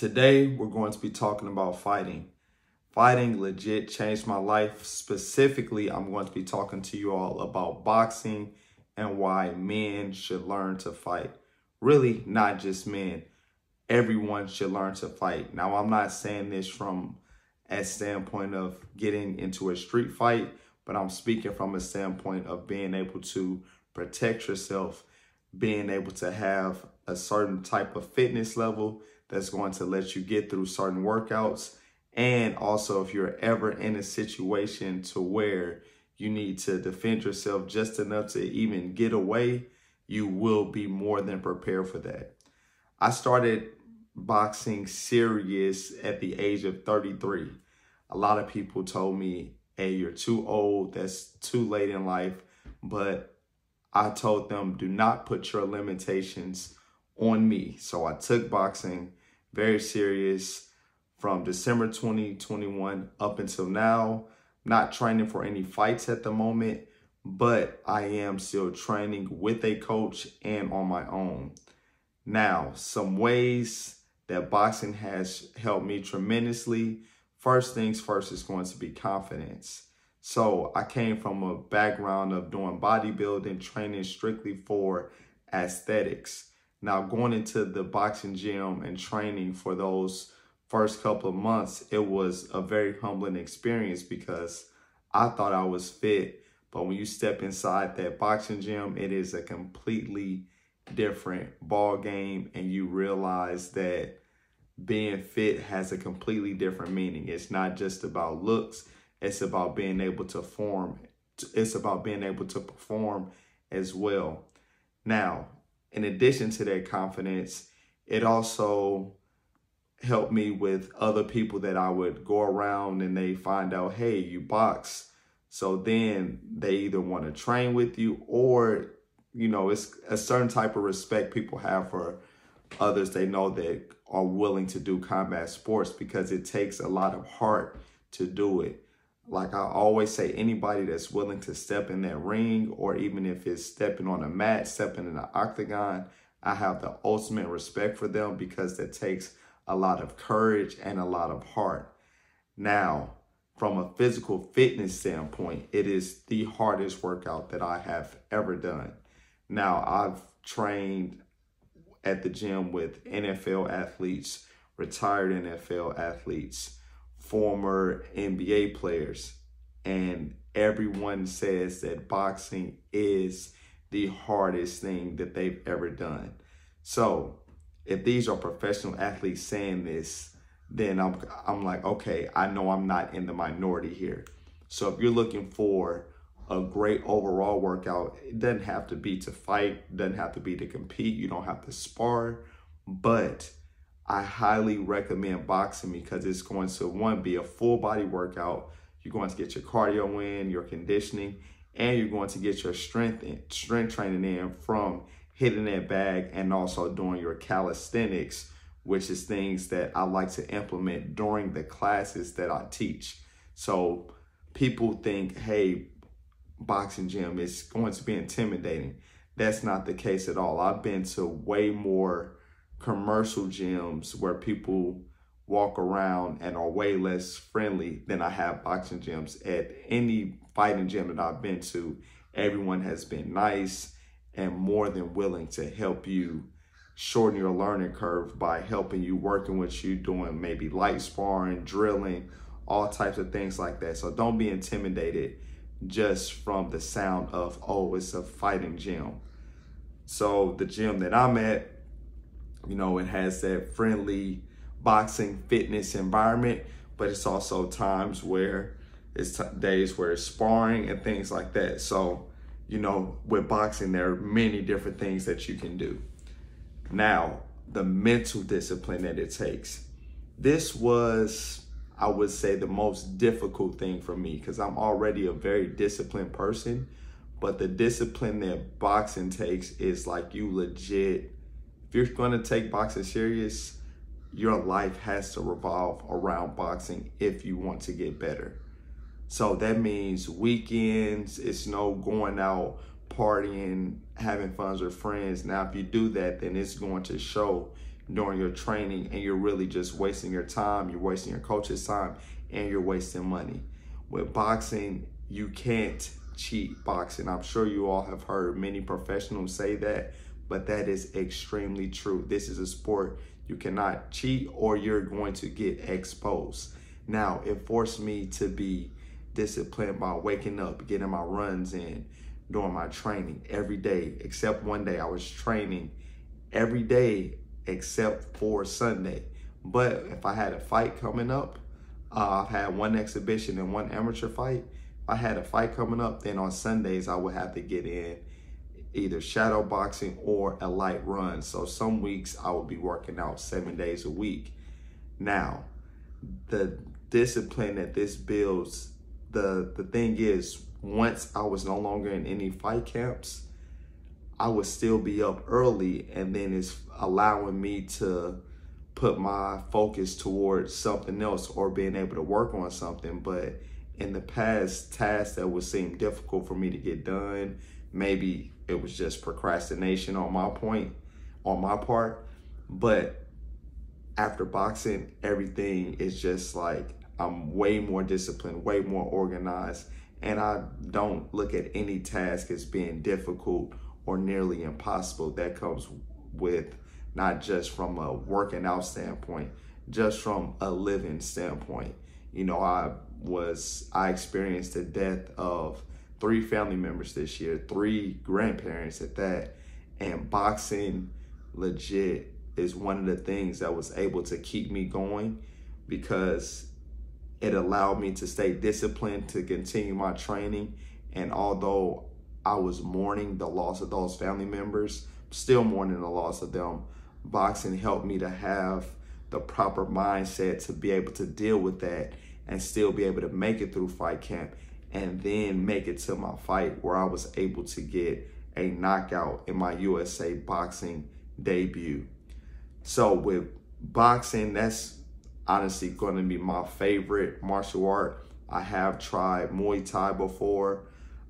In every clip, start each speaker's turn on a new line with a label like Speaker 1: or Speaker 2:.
Speaker 1: Today, we're going to be talking about fighting. Fighting legit changed my life. Specifically, I'm going to be talking to you all about boxing and why men should learn to fight. Really, not just men. Everyone should learn to fight. Now, I'm not saying this from a standpoint of getting into a street fight, but I'm speaking from a standpoint of being able to protect yourself, being able to have a certain type of fitness level that's going to let you get through certain workouts. And also, if you're ever in a situation to where you need to defend yourself just enough to even get away, you will be more than prepared for that. I started boxing serious at the age of 33. A lot of people told me, hey, you're too old, that's too late in life. But I told them, do not put your limitations on me. So I took boxing very serious from December 2021 up until now. Not training for any fights at the moment, but I am still training with a coach and on my own. Now, some ways that boxing has helped me tremendously. First things first is going to be confidence. So I came from a background of doing bodybuilding, training strictly for aesthetics. Now going into the boxing gym and training for those first couple of months, it was a very humbling experience because I thought I was fit. But when you step inside that boxing gym, it is a completely different ball game and you realize that being fit has a completely different meaning. It's not just about looks, it's about being able to form, it's about being able to perform as well. Now, in addition to that confidence, it also helped me with other people that I would go around and they find out, hey, you box. So then they either want to train with you or, you know, it's a certain type of respect people have for others they know that are willing to do combat sports because it takes a lot of heart to do it. Like I always say, anybody that's willing to step in that ring, or even if it's stepping on a mat, stepping in an octagon, I have the ultimate respect for them because that takes a lot of courage and a lot of heart. Now, from a physical fitness standpoint, it is the hardest workout that I have ever done. Now, I've trained at the gym with NFL athletes, retired NFL athletes, former NBA players, and everyone says that boxing is the hardest thing that they've ever done. So, if these are professional athletes saying this, then I'm I'm like, okay, I know I'm not in the minority here. So if you're looking for a great overall workout, it doesn't have to be to fight, doesn't have to be to compete, you don't have to spar, but I highly recommend boxing because it's going to one be a full body workout. You're going to get your cardio in, your conditioning, and you're going to get your strength strength training in from hitting that bag and also doing your calisthenics, which is things that I like to implement during the classes that I teach. So people think, hey, boxing gym is going to be intimidating. That's not the case at all. I've been to way more commercial gyms where people walk around and are way less friendly than I have boxing gyms. At any fighting gym that I've been to, everyone has been nice and more than willing to help you shorten your learning curve by helping you working with you doing maybe light sparring, drilling, all types of things like that. So don't be intimidated just from the sound of, oh, it's a fighting gym. So the gym that I'm at, you know, it has that friendly boxing fitness environment, but it's also times where it's t- days where it's sparring and things like that. So, you know, with boxing, there are many different things that you can do. Now, the mental discipline that it takes. This was, I would say, the most difficult thing for me because I'm already a very disciplined person. But the discipline that boxing takes is like you legit if you're going to take boxing serious, your life has to revolve around boxing if you want to get better. So that means weekends, it's no going out, partying, having fun with friends. Now, if you do that, then it's going to show during your training and you're really just wasting your time, you're wasting your coach's time, and you're wasting money. With boxing, you can't cheat boxing. I'm sure you all have heard many professionals say that, but that is extremely true. This is a sport you cannot cheat or you're going to get exposed. Now, it forced me to be disciplined by waking up, getting my runs in, doing my training every day, except one day I was training every day except for Sunday. But if I had a fight coming up, uh, I've had one exhibition and one amateur fight. If I had a fight coming up, then on Sundays I would have to get in either shadow boxing or a light run. So some weeks I would be working out seven days a week. Now, the discipline that this builds, the the thing is, once I was no longer in any fight camps, I would still be up early, and then it's allowing me to put my focus towards something else or being able to work on something. But in the past, tasks that would seem difficult for me to get done, maybe it was just procrastination on my point, on my part. But after boxing, everything is just like I'm way more disciplined, way more organized, and I don't look at any task as being difficult or nearly impossible. That comes with not just from a working out standpoint, just from a living standpoint. You know, I was, I experienced the death of three family members this year, three grandparents at that. And boxing legit is one of the things that was able to keep me going because it allowed me to stay disciplined to continue my training. And although I was mourning the loss of those family members, still mourning the loss of them, boxing helped me to have the proper mindset to be able to deal with that and still be able to make it through fight camp and then make it to my fight where I was able to get a knockout in my USA boxing debut. So with boxing, that's honestly going to be my favorite martial art. I have tried Muay Thai before.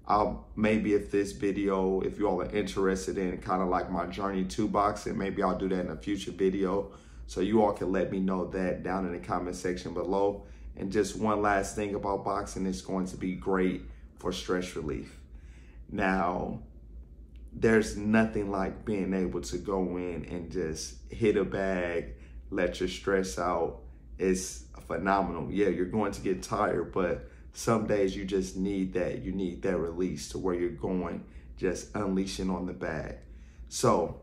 Speaker 1: I'll maybe if this video, if you all are interested in kind of like my journey to boxing, maybe I'll do that in a future video. So you all can let me know that down in the comment section below. And just one last thing about boxing, it's going to be great for stress relief. Now, there's nothing like being able to go in and just hit a bag, let your stress out. It's phenomenal. Yeah, you're going to get tired, but some days you just need that. You need that release to where you're going, just unleashing on the bag. So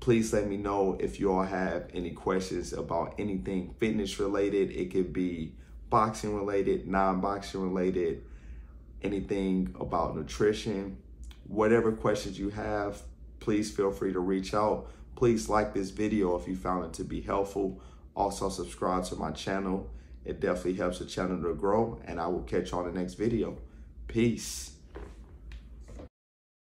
Speaker 1: please let me know if you all have any questions about anything fitness related. It could be boxing related, non-boxing related, anything about nutrition, whatever questions you have, please feel free to reach out. Please like this video if you found it to be helpful. Also subscribe to my channel. It definitely helps the channel to grow and I will catch you on the next video. Peace.